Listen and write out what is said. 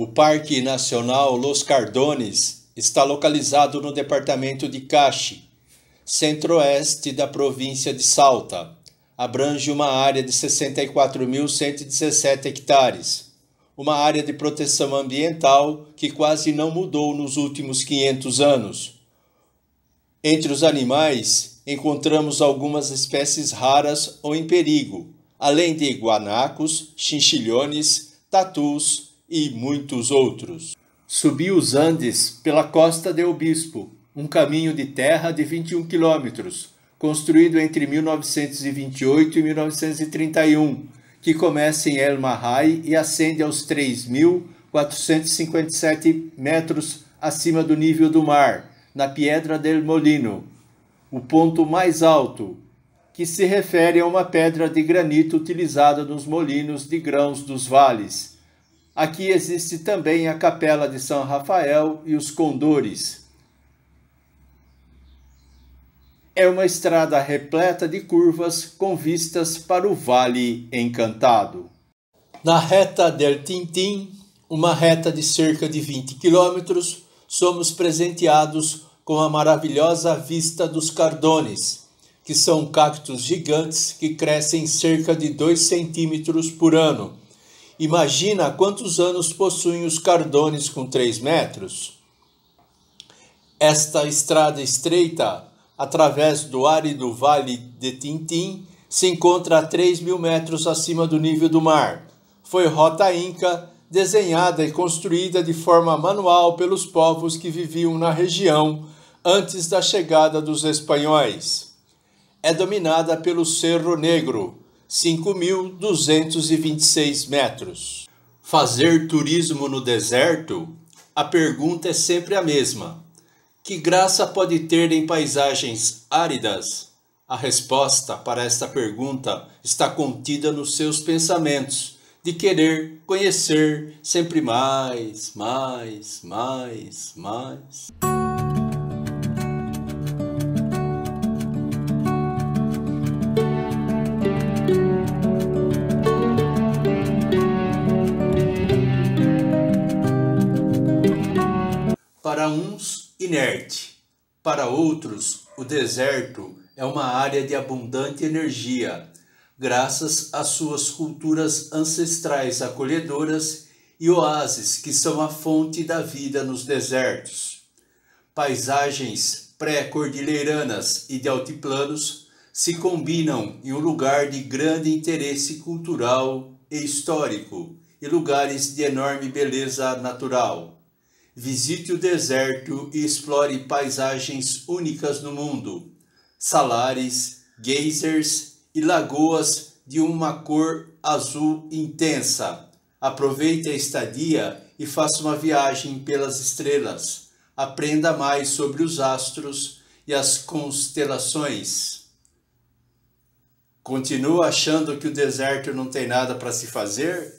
O Parque Nacional Los Cardones está localizado no departamento de Cache, centro-oeste da província de Salta. Abrange uma área de 64.117 hectares, uma área de proteção ambiental que quase não mudou nos últimos 500 anos. Entre os animais, encontramos algumas espécies raras ou em perigo, além de guanacos, chinchilhones, tatus, e muitos outros. Subiu os Andes pela costa de Obispo, um caminho de terra de 21 quilômetros, construído entre 1928 e 1931, que começa em El Mahai e ascende aos 3.457 metros acima do nível do mar, na Piedra del Molino, o ponto mais alto, que se refere a uma pedra de granito utilizada nos molinos de grãos dos vales Aqui existe também a Capela de São Rafael e os Condores. É uma estrada repleta de curvas com vistas para o Vale Encantado. Na reta del Tintim, uma reta de cerca de 20 quilômetros, somos presenteados com a maravilhosa vista dos cardones, que são cactos gigantes que crescem cerca de 2 centímetros por ano Imagina quantos anos possuem os cardones com 3 metros? Esta estrada estreita, através do árido Vale de Tintim, se encontra a 3 mil metros acima do nível do mar. Foi rota inca, desenhada e construída de forma manual pelos povos que viviam na região antes da chegada dos espanhóis. É dominada pelo Cerro Negro, 5.226 metros. Fazer turismo no deserto? A pergunta é sempre a mesma. Que graça pode ter em paisagens áridas? A resposta para esta pergunta está contida nos seus pensamentos de querer conhecer sempre mais, mais, mais, mais. Para uns, inerte. Para outros, o deserto é uma área de abundante energia, graças às suas culturas ancestrais acolhedoras e oásis que são a fonte da vida nos desertos. Paisagens pré-cordilheiranas e de altiplanos se combinam em um lugar de grande interesse cultural e histórico e lugares de enorme beleza natural visite o deserto e explore paisagens únicas no mundo, salares, geysers e lagoas de uma cor azul intensa. Aproveite a estadia e faça uma viagem pelas estrelas. Aprenda mais sobre os astros e as constelações. Continua achando que o deserto não tem nada para se fazer?